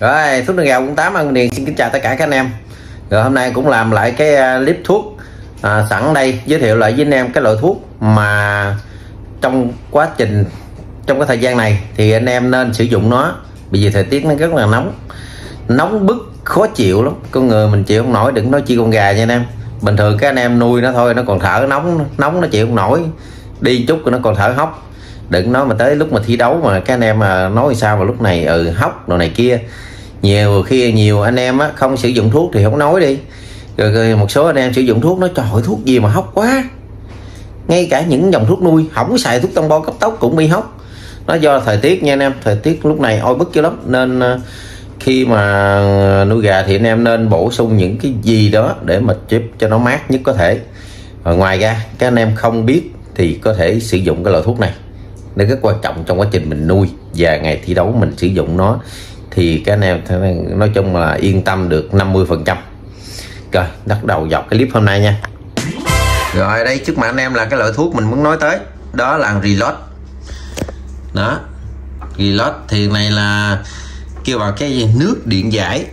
Rồi, thuốc đường gạo cũng tám ăn điền xin kính chào tất cả các anh em. Rồi hôm nay cũng làm lại cái à, clip thuốc à, sẵn đây giới thiệu lại với anh em cái loại thuốc mà trong quá trình trong cái thời gian này thì anh em nên sử dụng nó bởi vì thời tiết nó rất là nóng. Nóng bức khó chịu lắm con người mình chịu không nổi đừng nói chi con gà nha anh em. Bình thường các anh em nuôi nó thôi nó còn thở nóng nóng nó chịu không nổi. Đi chút nó còn thở hốc đừng nói mà tới lúc mà thi đấu mà các anh em mà nói sao mà lúc này ừ hốc đồ này kia. Nhiều khi nhiều anh em á không sử dụng thuốc thì không nói đi. Rồi, rồi một số anh em sử dụng thuốc nó trời thuốc gì mà hốc quá. Ngay cả những dòng thuốc nuôi không xài thuốc tăng bo cấp tốc cũng bị hốc nó do thời tiết nha anh em thời tiết lúc này oi bức chứ lắm. Nên ờ, khi mà nuôi gà thì anh em nên bổ sung những cái gì đó để mà giúp cho nó mát nhất có thể. Và ngoài ra các anh em không biết thì có thể sử dụng cái loại thuốc này nó rất quan trọng trong quá trình mình nuôi và ngày thi đấu mình sử dụng nó, thì các anh em nói chung là yên tâm được 50 phần trăm. Rồi, bắt đầu dọc cái clip hôm nay nha. Rồi, đây, trước mặt anh em là cái loại thuốc mình muốn nói tới. Đó là reload. Đó, reload thì này là kêu vào cái gì? nước điện giải.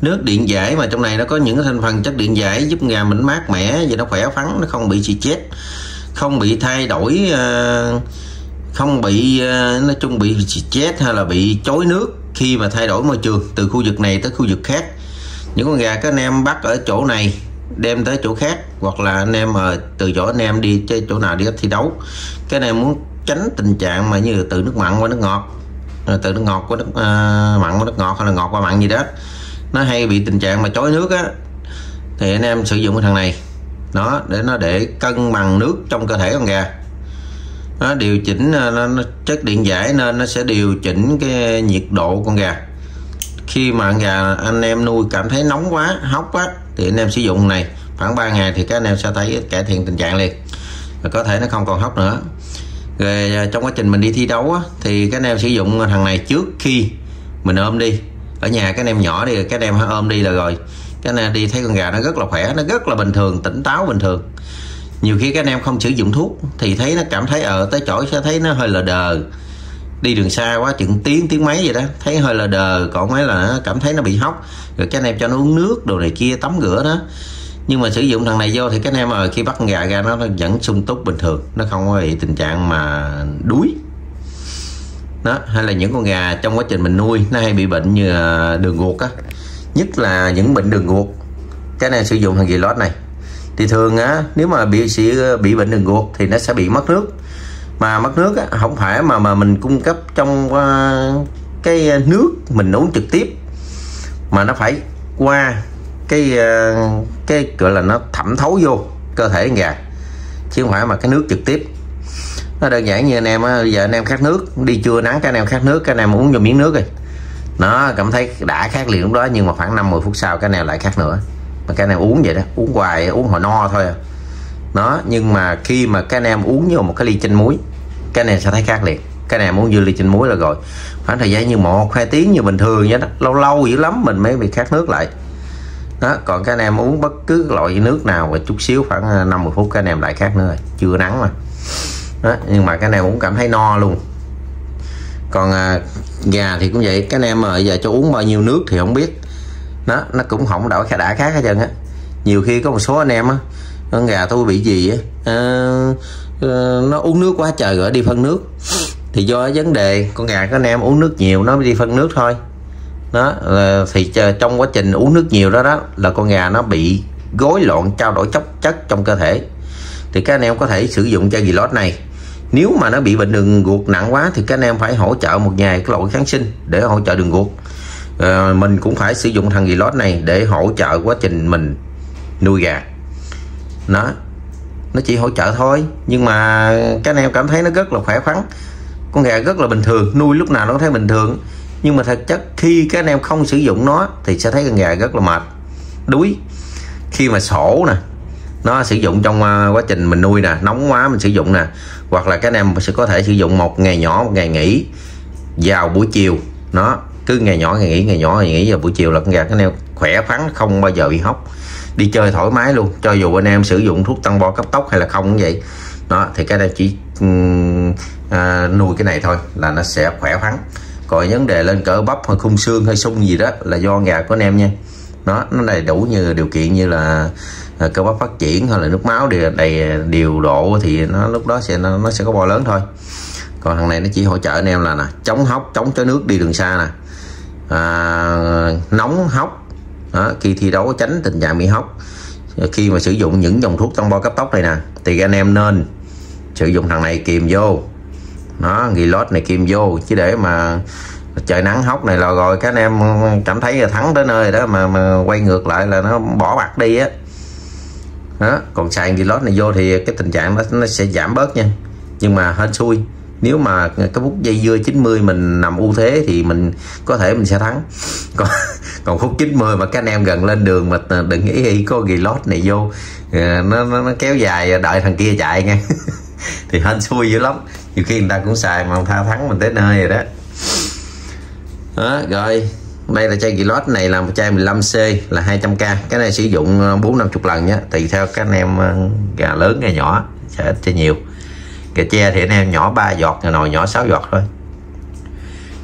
Nước điện giải mà trong này nó có những cái thành phần chất điện giải giúp gà mình mát mẻ và nó khỏe khoắn, nó không bị xì chết không bị thay đổi ờ, không bị ờ, nói chung bị chết hay là bị chối nước khi mà thay đổi môi trường từ khu vực này tới khu vực khác. Những con gà các anh em bắt ở chỗ này đem tới chỗ khác hoặc là anh em mà từ chỗ anh em đi chơi chỗ nào đi thi đấu. Cái này muốn tránh tình trạng mà như từ nước mặn qua nước ngọt ờ, từ nước ngọt qua nước uh, mặn qua nước ngọt hay là ngọt qua mặn gì đó. Nó hay bị tình trạng mà chối nước á thì anh em sử dụng cái thằng này nó để nó để cân bằng nước trong cơ thể con gà. Nó điều chỉnh à, nó, nó chất điện giải nên nó sẽ điều chỉnh cái nhiệt độ con gà. Khi mà con gà anh em nuôi cảm thấy nóng quá hóc quá thì anh em sử dụng này. Khoảng 3 ngày thì các anh em sẽ thấy cải thiện tình trạng liền. Và có thể nó không còn hóc nữa. Rồi à, trong quá trình mình đi thi đấu á, thì các anh em sử dụng thằng này trước khi mình ôm đi. Ở nhà các anh em nhỏ đi các anh em ôm đi là rồi cái anh đi thấy con gà nó rất là khỏe, nó rất là bình thường, tỉnh táo bình thường. Nhiều khi các anh em không sử dụng thuốc thì thấy nó cảm thấy ở tới chỗ sẽ thấy nó hơi lờ đờ. Đi đường xa quá, chừng tiếng tiếng mấy vậy đó, thấy hơi lờ đờ, còn mấy là nó cảm thấy nó bị hóc. Rồi các anh em cho nó uống nước đồ này kia, tắm rửa đó. Nhưng mà sử dụng thằng này vô thì các anh em mà khi bắt con gà ra nó vẫn sung túc bình thường, nó không có bị tình trạng mà đuối. Đó, hay là những con gà trong quá trình mình nuôi, nó hay bị bệnh như ờ, đường ruột á nhất là những bệnh đường ruột. Cái này sử dụng hàng gì lót này. Thì thường á nếu mà bị sẽ bị bệnh đường ruột thì nó sẽ bị mất nước. Mà mất nước á, không phải mà mà mình cung cấp trong uh, cái nước mình uống trực tiếp. Mà nó phải qua cái uh, cái gọi là nó thẩm thấu vô cơ thể gà. Chứ không phải mà cái nước trực tiếp. Nó đơn giản như anh em á, giờ anh em khát nước đi trưa nắng các anh em khát nước các anh em uống vô miếng nước rồi nó cảm thấy đã khác liền lúc đó nhưng mà khoảng 5 10 phút sau cái này lại khác nữa. Mà cái này uống vậy đó uống hoài uống hồi no thôi à. nó nhưng mà khi mà cái anh em uống vô một cái ly chanh muối cái này sẽ thấy khác liền. Cái này muốn dư ly chanh muối là rồi. Khoảng thời gian như một hai tiếng như bình thường vậy đó lâu lâu dữ lắm mình mới bị khát nước lại. Đó còn các anh em uống bất cứ loại nước nào và chút xíu khoảng à, 50 phút các anh em lại khác nữa rồi. Chưa nắng mà. Đó, nhưng mà cái này uống cảm thấy no luôn còn à, gà thì cũng vậy. Các anh em mà giờ cho uống bao nhiêu nước thì không biết. Nó nó cũng không đổi khá đã khác hết trơn á. Nhiều khi có một số anh em á con gà tôi bị gì á? À, ờ, nó uống nước quá trời rồi đi phân nước. Thì do vấn đề con gà các anh em uống nước nhiều nó đi phân nước thôi. Đó là, thì trong quá trình uống nước nhiều đó đó là con gà nó bị gối loạn trao đổi chất chất trong cơ thể. Thì các anh em có thể sử dụng chai lót này nếu mà nó bị bệnh đường ruột nặng quá thì các anh em phải hỗ trợ một vài cái loại kháng sinh để hỗ trợ đường ruột. À, mình cũng phải sử dụng thằng lót này để hỗ trợ quá trình mình nuôi gà. Nó nó chỉ hỗ trợ thôi nhưng mà các anh em cảm thấy nó rất là khỏe khoắn. Con gà rất là bình thường nuôi lúc nào nó thấy bình thường. Nhưng mà thật chất khi các anh em không sử dụng nó thì sẽ thấy con gà rất là mệt. Đuối. Khi mà sổ nè nó sử dụng trong ờ, quá trình mình nuôi nè nóng quá mình sử dụng nè hoặc là các anh em sẽ có thể sử dụng một ngày nhỏ một ngày nghỉ vào buổi chiều. Nó cứ ngày nhỏ ngày nghỉ ngày nhỏ ngày nghỉ vào buổi chiều là con gà các anh em khỏe khoắn không bao giờ bị hóc. Đi chơi thoải mái luôn cho dù anh em sử dụng thuốc tăng bo cấp tốc hay là không cũng vậy. Đó thì cái này chỉ à, nuôi cái này thôi là nó sẽ khỏe khoắn. Còn vấn đề lên cỡ bắp hay khung xương hay sung gì đó là do gà của anh em nha. Nó nó đầy đủ như điều kiện như là Ờ, cơ bắp phát triển hay là nước máu đều đầy điều độ thì nó lúc đó sẽ nó, nó sẽ có bo lớn thôi. Còn thằng này nó chỉ hỗ trợ anh em là nè chống hóc chống cho nước đi đường xa nè. À, nóng hóc đó, khi thi đấu tránh tình trạng bị hóc khi mà sử dụng những dòng thuốc tăng bo cấp tốc này nè thì anh em nên sử dụng thằng này kìm vô. Nó ghi lót này kìm vô chứ để mà trời nắng hóc này là rồi các anh em cảm thấy là thắng tới nơi đó mà mà quay ngược lại là nó bỏ bạc đi á đó. còn xài ghi lót này vô thì cái tình trạng nó, nó sẽ giảm bớt nha. Nhưng mà hên xui. Nếu mà cái phút dây dưa 90 mình nằm ưu thế thì mình có thể mình sẽ thắng. Còn còn phút 90 mà các anh em gần lên đường mà ờ, đừng nghĩ có ghi lót này vô ờ, nó, nó, nó kéo dài đợi thằng kia chạy nha. Thì hên xui dữ lắm. Nhiều khi người ta cũng xài mà tha thắng mình tới nơi rồi đó. Đó rồi đây là chai ghi lót này là một chai 15C là 200k cái này sử dụng ờ, 4 50 lần nhé tùy theo các anh em ờ, gà lớn, gà nhỏ, sẽ ít cho nhiều. Gà tre thì anh em nhỏ 3 giọt, gà nồi nhỏ 6 giọt thôi.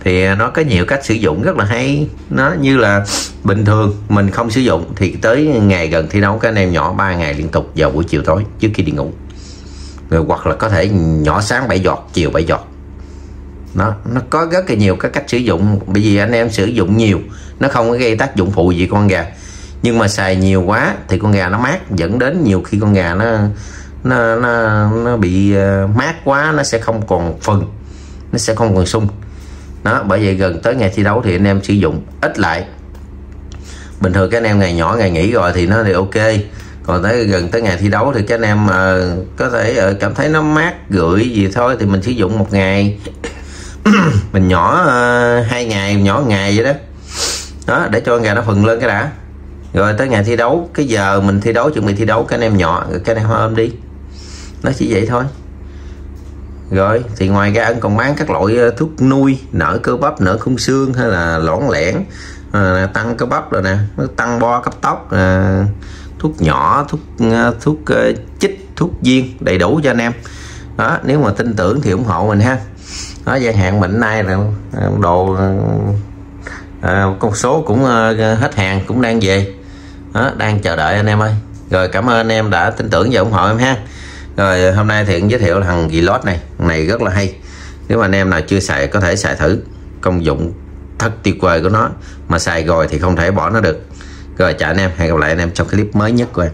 Thì ờ, nó có nhiều cách sử dụng rất là hay. Nó như là bình thường, mình không sử dụng thì tới ngày gần thi đấu, các anh em nhỏ 3 ngày liên tục vào buổi chiều tối trước khi đi ngủ. Rồi hoặc là có thể nhỏ sáng 7 giọt, chiều 7 giọt nó nó có rất là nhiều các cách sử dụng. Bởi vì anh em sử dụng nhiều nó không có gây tác dụng phụ gì con gà. Nhưng mà xài nhiều quá thì con gà nó mát dẫn đến nhiều khi con gà nó nó nó, nó bị ờ, mát quá nó sẽ không còn phần nó sẽ không còn sung. Đó bởi vậy gần tới ngày thi đấu thì anh em sử dụng ít lại. Bình thường các anh em ngày nhỏ ngày nghỉ rồi thì nó thì ok. Còn tới gần tới ngày thi đấu thì các anh em uh, có thể uh, cảm thấy nó mát gửi gì thôi thì mình sử dụng một ngày. mình nhỏ uh, hai ngày nhỏ ngày vậy đó. Đó để cho gà nó phừng lên cái đã. Rồi tới ngày thi đấu cái giờ mình thi đấu chuẩn bị thi đấu cái anh em nhỏ cái này hoa ôm đi. Nó chỉ vậy thôi. Rồi thì ngoài ra anh còn bán các loại ờ, thuốc nuôi nở cơ bắp nở khung xương hay là lõn lẻn à, tăng cơ bắp rồi nè tăng bo cấp tóc à, thuốc nhỏ thuốc thuốc uh, chích thuốc viên đầy đủ cho anh em đó nếu mà tin tưởng thì ủng hộ mình ha. Đó dài hạn mình nay là à, đồ à, à, con số cũng à, à, hết hàng cũng đang về. Đó, đang chờ đợi anh em ơi. Rồi cảm ơn anh em đã tin tưởng và ủng hộ em ha. Rồi hôm nay thì cũng giới thiệu thằng gì lót này. Này rất là hay. Nếu mà anh em nào chưa xài có thể xài thử. Công dụng thật tuyệt vời của nó. Mà xài rồi thì không thể bỏ nó được. Rồi chào anh em. Hẹn gặp lại anh em trong clip mới nhất của em.